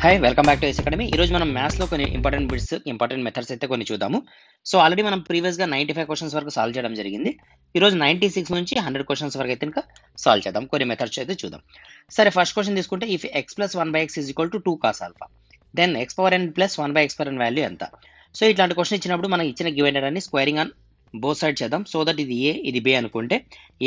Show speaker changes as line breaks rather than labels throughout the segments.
Hi welcome back to S academy ఈ రోజు మనం మ్యాథ్స్లో కొన్ని ఇంపార్టెంట్ బిట్స్ ఇంపార్టెంట్ మెథడ్స్ అయితే కొన్ని చూద్దాము. సో ఆల్రెడీ మనం ప్రీవియస్గా గా నైన్టీ ఫైవ్ క్వశ్చన్స్ వరకు సాల్వ్ చేయడం జరిగింది. ఈరోజు నైంటీ నైన్టీ సిక్స్ నుంచి హండ్రెడ్ క్వశ్చన్స్ వరకు అయితే ఇంకా సాల్వ్ చేద్దాం. కొన్ని మెథడ్స్ అయితే చూద్దాం. సరే ఫస్ట్ క్వశ్చన్ తీసుకుంటే if x plus one by x is equal to two cos alpha then x power n plus one by x power n value ఎంత? సో ఇట్లాంటి క్వశ్చన్ ఇచ్చినప్పుడు మనం ఇచ్చిన గివెన్ అని స్క్వేరింగ్ ఆన్ బోత్ సైడ్ చేద్దాం. So that ఇది ఏ ఇది B అనుకుంటే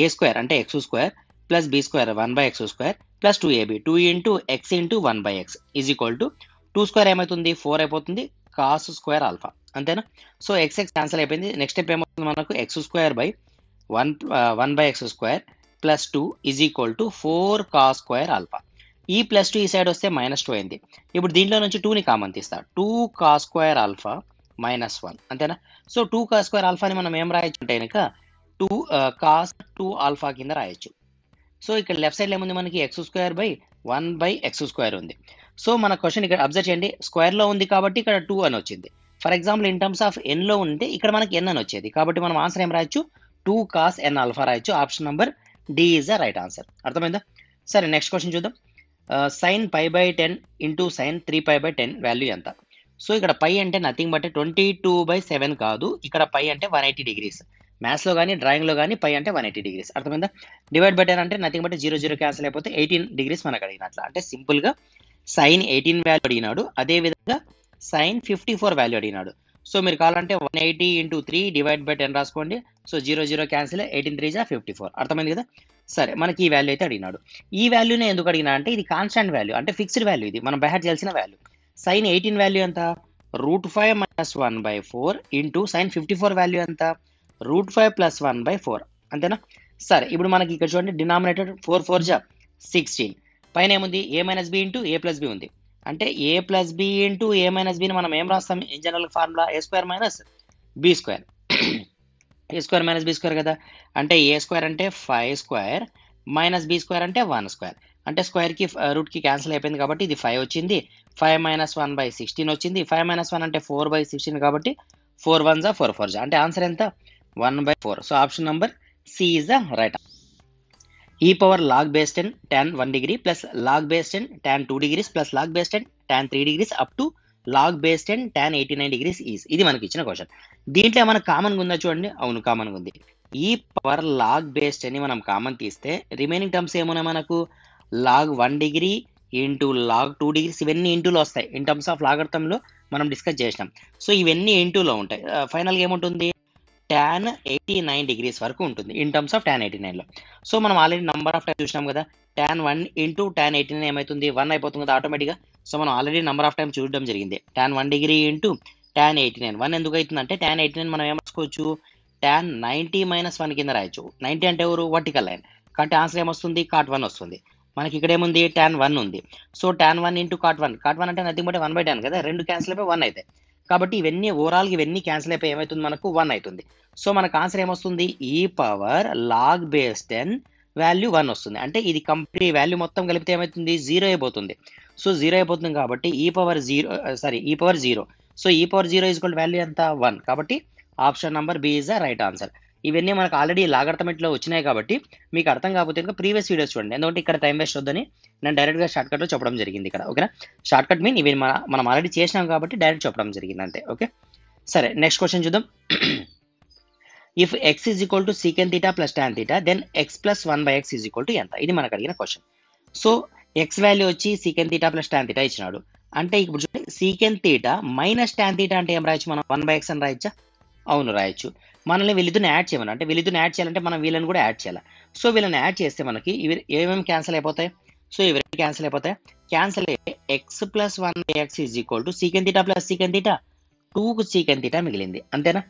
ఏ స్క్వేర్ అంటే x square plus b square one by x square plus two a b two into x into one by x is equal to two square ఏమవుతుంది four అయిపోతుంది. Cos square alpha. అంతేనా? So X X cancel అయిపోయింది. Next step ఏమవుతుంది మనకు? X square by one one by x square plus two is equal to four cos square alpha. ఈ plus two ఈ side వస్తే minus two అయింది. ఇప్పుడు దీంట్లో నుంచి టూని కామన్ తీస్తా. Two cos square alpha minus one. అంతేనా? సో టూ కాస్ స్క్వేర్ ఆల్ఫాని మనం ఏం రాయొచ్చు అంటే కనుక టూ కాస్ టూ ఆల్ఫా కింద రాయొచ్చు. సో ఇక్కడ లెఫ్ట్ సైడ్ ఏముంది మనకి? X square by one by x square ఉంది. సో మన క్వశ్చన్ ఇక్కడ అబ్జర్వ్ చేయండి. స్క్వేర్లో ఉంది కాబట్టి ఇక్కడ టూ అని వచ్చింది. For example in terms of ఎన్లో ఉంటే ఇక్కడ మనకి ఎన్ అని వచ్చేది. కాబట్టి మనం ఆన్సర్ ఏం రాయొచ్చు? టూ కాస్ ఎన్ ఆల్ఫా రాయొచ్చు. Option number D is the right answer అర్థమైందా? సరే నెక్స్ట్ క్వశ్చన్ చూద్దాం. Sine pi by ten into sine three pi by ten value ఎంత? సో ఇక్కడ పై అంటే nothing but twenty two by seven కాదు. ఇక్కడ pi అంటే వన్ ఎయిటీ డిగ్రీస్ మ్యాథ్స్లో కానీ డ్రాయింగ్లో కానీ పై అంటే వన్ ఎయిటీ డిగ్రీస్ అర్థమైందా? డివైడ్ బై టెన్ అంటే nothing but zero zero cancel అయిపోతే ఎయిటీన్ డిగ్రీస్ మనకు అడిగినట్ల అంటే సింపుల్గా సైన్ ఎయిటీన్ వాల్యూ అడిగినాడు. అదే విధంగా సైన్ ఫిఫ్టీ ఫోర్ వాల్యూ అడిగినాడు. సో మీరు కావాలంటే one eighty into three divide by ten రాసుకోండి. So zero zero cancel eighteen three జా ఫిఫ్టీ ఫోర్ అర్థమైంది కదా? సరే మనకి ఈ వాల్యూ అయితే అడిగినాడు. ఈ వాల్యూనే ఎందుకు అడిగినా అంటే ఇది కాన్స్టాంట్ వాల్యూ అంటే ఫిక్స్డ్ వాల్యూ ఇది. మనం బెహర్ చేయాల్సిన వాల్యూ సైన్ ఎయిటీన్ వాల్యూ ఎంత? Root five minus one by four into sine fifty four value ఎంత? Root five plus one by four. అంతేనా? సరే ఇప్పుడు మనకి ఇక్కడ చూడండి డినామినేటర్ ఫోర్ ఫోర్ జా సిక్స్టీన్. పైన ఏముంది? A minus b into a plus b ఉంది. అంటే a plus b into a minus బిని మనం ఏం రాస్తాం? In general formula a square minus b square a square minus b square కదా? అంటే ఏ స్క్వేర్ అంటే five square minus b square అంటే one square అంటే స్క్వేర్కి రూట్కి క్యాన్సిల్ అయిపోయింది కాబట్టి ఇది ఫైవ్ వచ్చింది. Five minus one by sixteen వచ్చింది. ఫైవ్ మైనస్ వన్ అంటే ఫోర్ బై సిక్స్టీన్ కాబట్టి ఫోర్ వన్ జా ఫోర్ ఫోర్ జా. అంటే ఆన్సర్ ఎంత? One by four. So option number C is the right e power log base ten tan one degree plus log base ten tan two degrees plus log base ten tan three degrees up to log base ten tan eighty nine degrees is ఇది మనకి ఇచ్చిన question దీంట్లో మనకు కామన్గా ఉందా చూడండి. అవును కామన్గా ఉంది. E power log base ten మనం కామన్ తీస్తే రిమైనింగ్ టర్మ్స్ ఏమున్నాయి మనకు? Log one degree into log two degrees ఇవన్నీ ఇంటూలో వస్తాయి. ఇన్ టర్మ్స్ ఆఫ్ లాగర్థంలో మనం డిస్కస్ చేసినాం. సో ఇవన్నీ ఇంటూలో ఉంటాయి. Uh, ఫైనల్గా ఏముంటుంది? ట్యాన్ ఎయిటీ నైన్ డిగ్రీస్ వరకు ఉంటుంది. In terms of tan eighty నైన్లో సో మనం ఆల్రెడీ నంబర్ ఆఫ్ టైమ్ చూసినాం కదా tan one into tan eighty nine ఏమవుతుంది వన్ అయిపోతుంది కదా ఆటోమేటిక్గా సో మనం ఆల్రెడీ నంబర్ ఆఫ్ టైం చూడడం జరిగింది. Tan one degree into tan eighty nine one ఎందుకు అవుతుంది అంటే ట్యాన్ ఎయిటీ నైన్ మనం ఏమర్చుకోవచ్చు ట్యాన్ నైంటీ మైనస్ వన్ కింద రాయొచ్చు. నైంటీ అంటే ఎవరు? వర్టికల్ లైన్ కాబట్టి ఆన్సర్ ఏమొస్తుంది? కాట్ వన్ వస్తుంది. మనకి ఇక్కడ ఏముంది? ట్యాన్ వన్ ఉంది. So tan one into cot one cot one అంటే nothing but one by ten కదా? రెండు క్యాన్సిల్ అయిపోయి వన్ అయితే. కాబట్టి ఇవన్నీ ఓవరాల్ ఇవన్నీ క్యాన్సిల్ అయిపోయి ఏమవుతుంది మనకు వన్ అవుతుంది. సో మనకు ఆన్సర్ ఏమొస్తుంది? E power log base ten value one వస్తుంది. అంటే ఇది కంపెనీ వాల్యూ మొత్తం కలిపితే ఏమవుతుంది జీరో అయిపోతుంది. సో జీరో అయిపోతుంది కాబట్టి e power zero sorry e power zero so e power zero is value ఎంత? వన్ కాబట్టి option number B is the right answer ఇవన్నీ మనకు ఆల్రెడీ లాగర్థమెట్లో వచ్చినాయి కాబట్టి మీకు అర్థం కాకపోతే ఇంకా ప్రీవియస్ వీడియోస్ చూడండి. ఎందుకంటే ఇక్కడ టైం వేస్ట్ వద్దని నేను డైరెక్ట్గా షార్ట్ కట్లో చెప్పడం జరిగింది ఇక్కడ ఓకేనా షార్ట్ కట్ మీన్ ఇవి మనం ఆల్రెడీ చేసినాం కాబట్టి డైరెక్ట్ చెప్పడం జరిగింది అంతే ఓకే సరే నెక్స్ట్ క్వశ్చన్ చూద్దాం. If x is equal to sec theta plus tan theta then x plus one by x is equal to ఎంత? ఇది మనకు అడిగిన క్వశ్చన్ సో ఎక్స్ వాల్యూ వచ్చి sec theta plus tan theta ఇచ్చినాడు. అంటే ఇప్పుడు చూడండి sec theta minus tan theta అంటే ఏం రాయొచ్చు మనం? వన్ బై ఎక్స్ అని రాయొచ్చా? అవును రాయొచ్చు. మనల్ని వీళ్ళిద్దరిని యాడ్ చేయమని. అంటే వీళ్ళిద్దరిని యాడ్ చేయాలంటే మనం వీళ్ళని కూడా యాడ్ చేయాలి? సో వీళ్ళని యాడ్ చేస్తే మనకి ఇవి ఏమేమి క్యాన్సిల్ అయిపోతాయి? సో ఇవి క్యాన్సిల్ అయిపోతాయి. క్యాన్సిల్ అయితే x plus one x is equal to sec theta plus sec theta టూకు సీకెన్ theta మిగిలింది. అంతేనా?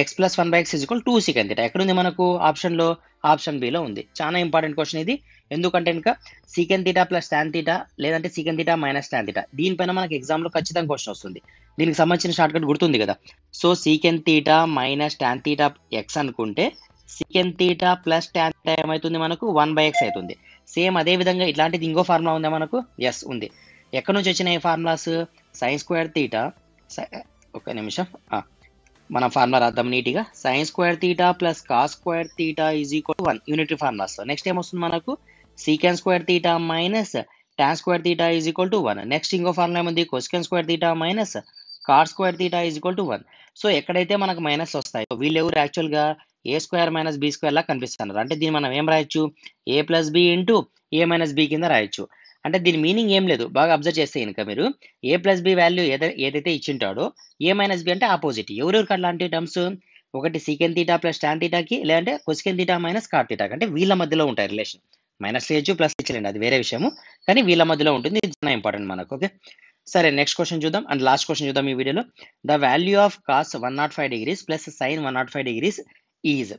X plus one by x is equal two sec theta ఎక్కడుంది మనకు? ఆప్షన్లో ఆప్షన్ బిలో ఉంది. చాలా ఇంపార్టెంట్ క్వశ్చన్ ఇది. ఎందుకంటే ఇంకా sec theta plus tan theta లేదంటే sec theta minus tan theta దీనిపైన మనకి ఎగ్జామ్లో ఖచ్చితంగా క్వశ్చన్ వస్తుంది. దీనికి సంబంధించిన షార్ట్ కట్ గుర్తుంది కదా. So sec theta minus tan theta x అనుకుంటే sec theta plus tan theta ఏమవుతుంది మనకు? వన్ బై ఎక్స్ అవుతుంది. సేమ్ అదే విధంగా ఇట్లాంటిది ఇంకో ఫార్ములా ఉందా మనకు? ఎస్ ఉంది. ఎక్కడి నుంచి వచ్చిన ఏ ఫార్ములాస్ సైన్ స్క్వేర్ థీటా ఒక నిమిషం. మన ఫార్ములా రాద్దాం నీట్గా. Sine square theta plus cos square theta is equal one unitary formulas next ఏమొస్తుంది మనకు? Sec square theta minus tan square theta is equal to one next ఇంకో ఫార్ములా ఏముంది? Cosec square theta minus cot square theta is equal to one so ఎక్కడైతే మనకు మైనస్ వస్తాయో వీళ్ళు ఎవరు యాక్చువల్గా a square minus b square లా కనిపిస్తున్నారు. అంటే దీన్ని మనం ఏం రాయొచ్చు? A plus b into a minus b కింద రాయొచ్చు. అంటే దీని మీనింగ్ ఏం లేదు. బాగా అబ్జర్వ్ చేస్తే కనుక మీరు ఏ ప్లస్ బి వాల్యూ ఏదై ఏదైతే ఇచ్చింటాడో ఏ మైనస్ బి అంటే ఆపోజిట్ ఎవరెవరికి అట్లాంటి టర్మ్స్ ఒకటి సీకెన్ తీటా ప్లస్ టాన్ తీటాకి లేదంటే కొసికెన్ తీటా మైనస్ కార్ తీటాకి అంటే వీళ్ళ మధ్యలో ఉంటాయి రిలేషన్ మైనస్ చేయొచ్చు ప్లస్ ఇచ్చలేండి అది వేరే విషయము. కానీ వీళ్ళ మధ్యలో ఉంటుంది ఇది చాలా ఇంపార్టెంట్ మనకు ఓకే సరే నెక్స్ట్ క్వశ్చన్ చూద్దాం. అండ్ లాస్ట్ క్వశ్చన్ చూద్దాం ఈ వీడియోలో the value of cos one nought five degrees plus sine one nought five degrees is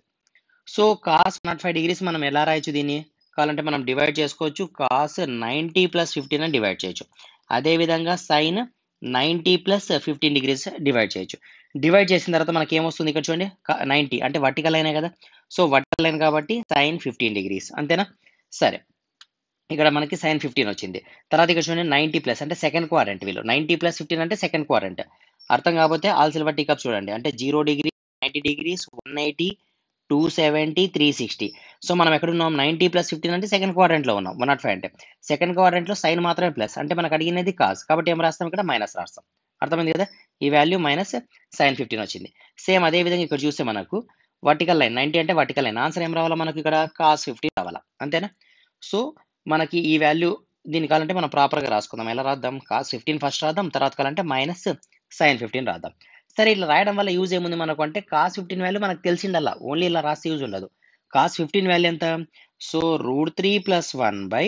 so cos one nought five degrees మనం ఎలా రాయొచ్చు దీన్ని? కావాలంటే మనం డివైడ్ చేసుకోవచ్చు. కాస్ నైంటీ ప్లస్ ఫిఫ్టీన్ అని డివైడ్ చేయొచ్చు. అదేవిధంగా sine ninety plus fifteen degrees divide చేయొచ్చు. డివైడ్ చేసిన తర్వాత మనకి ఏమొస్తుంది ఇక్కడ చూడండి? నైంటీ అంటే వర్టికల్ లైనే కదా? సో వర్టికల్ లైన్ కాబట్టి సైన్ ఫిఫ్టీన్ డిగ్రీస్ అంతేనా? సరే. ఇక్కడ మనకి సైన్ ఫిఫ్టీన్ వచ్చింది. తర్వాత ఇక్కడ చూడండి నైంటీ ప్లస్ అంటే సెకండ్ క్వారంట్ వీళ్ళు. నైంటీ ప్లస్ ఫిఫ్టీన్ అంటే సెకండ్ క్వారంట్ అర్థం కాకపోతే ఆల్ సిల్వర్ టీకప్ చూడండి. అంటే zero degree ninety degrees one eighty two seventy three sixty so మనం ఎక్కడున్నాం? నైంటీ ప్లస్ ఫిఫ్టీన్ అంటే సెకండ్ క్వాడ్రెంట్లో ఉన్నాం. వన్ నాట్ ఫైవ్ అంటే సెకండ్ క్వాడ్రెంట్లో సైన్ మాత్రమే ప్లస్ అంటే మనకు అడిగినది కాస్ కాబట్టి ఏం రాస్తాం ఇక్కడ? మైనస్ రాస్తాం. అర్థమైంది కదా? ఈ వాల్యూ మైనస్ సైన్ ఫిఫ్టీన్ వచ్చింది. సేమ్ అదే విధంగా ఇక్కడ చూస్తే మనకు వర్టికల్ లైన్ నైంటీ అంటే వర్టికల్ లైన్ ఆన్సర్ ఏం రావాలా మనకు ఇక్కడ? కాస్ ఫిఫ్టీన్ రావాలా. అంతేనా? సో మనకి ఈ వాల్యూ దీని కావాలంటే మనం ప్రాపర్గా రాసుకుందాం. ఎలా రాద్దాం? కాస్ ఫిఫ్టీన్ ఫస్ట్ రాద్దాం. తర్వాత కావాలంటే మైనస్ సైన్ ఫిఫ్టీన్ రాద్దాం. సరే ఇట్లా రాయడం వల్ల యూజ్ ఏముంది మనకు? అంటే కాస్ ఫిఫ్టీన్ వాల్యూ మనకు తెలిసిండల్లా ఓన్లీ ఇలా రాస్తే యూజ్ ఉండదు. కాస్ ఫిఫ్టీన్ వాల్యూ ఎంత? So root three plus one by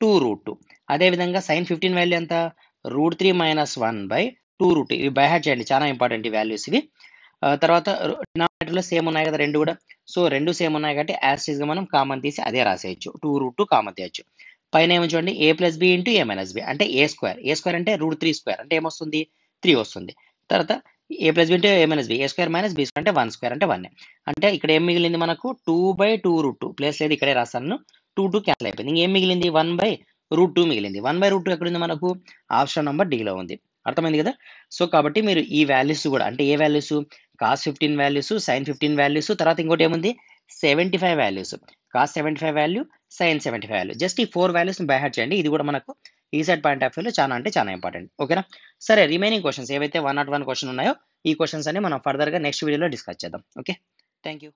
two root two. అదేవిధంగా సైన్ ఫిఫ్టీన్ వాల్యూ ఎంత? Root three minus one by two root ఇవి బై చేయండి చాలా ఇంపార్టెంట్ ఈ వాల్యూస్ ఇవి. తర్వాత డినామినేటర్లో సేమ్ ఉన్నాయి కదా రెండు కూడా. సో రెండు సేమ్ ఉన్నాయి కాబట్టి యాజ్ మనం కామన్ తీసి అదే రాసేయచ్చు. టూ రూట్ టూ కామన్ తీయచ్చు. పైన ఏమో చూడండి a plus b into a minus b. అంటే ఏ స్క్వేర్. ఏ స్క్వేర్ అంటే రూట్ త్రీ స్క్వేర్. అంటే ఏమొస్తుంది? త్రీ వస్తుంది. తర్వాత ఏ ప్లస్ బి అంటే a minus b? A square minus b square అంటే వన్ స్క్వేర్ అంటే వన్ అంటే ఇక్కడ ఏం మిగిలింది మనకు? Two by two root two. Place లేదు ఇక్కడే రాస్తాను. టూ టూ క్యాన్సిల్ అయిపోయింది. ఇంకేం మిగిలింది? వన్ బై రూట్ టూ మిగిలింది. వన్ బై రూట్ టూ ఎక్కడుంది మనకు? ఆప్షన్ నెంబర్ డీలో ఉంది. అర్థమైంది కదా? సో కాబట్టి మీరు ఈ వాల్యూస్ కూడా అంటే ఏ values? Cos fifteen values sine fifteen values తర్వాత ఇంకోటి ఏముంది? Seventy five values. Cos seventy five value sine seventy five value. Just ఈ ఫోర్ వాల్యూస్ బై హార్ట్ చేయండి. ఇది కూడా మనకు ఈ సైడ్ పాయింట్ ఆఫ్ వ్యూలో చాలా అంటే చాలా ఇంపార్టెంట్ ఓకేనా సరే రిమైనింగ్ క్వశ్చన్స్ ఏవైతే వన్ నాట్ వన్ క్వశ్చన్ ఉన్నాయో ఈ క్వశ్చన్స్ అన్ని మనం ఫర్దర్గా నెక్స్ట్ వీడియోలో డిస్కస్ చేద్దాం. Okay thank you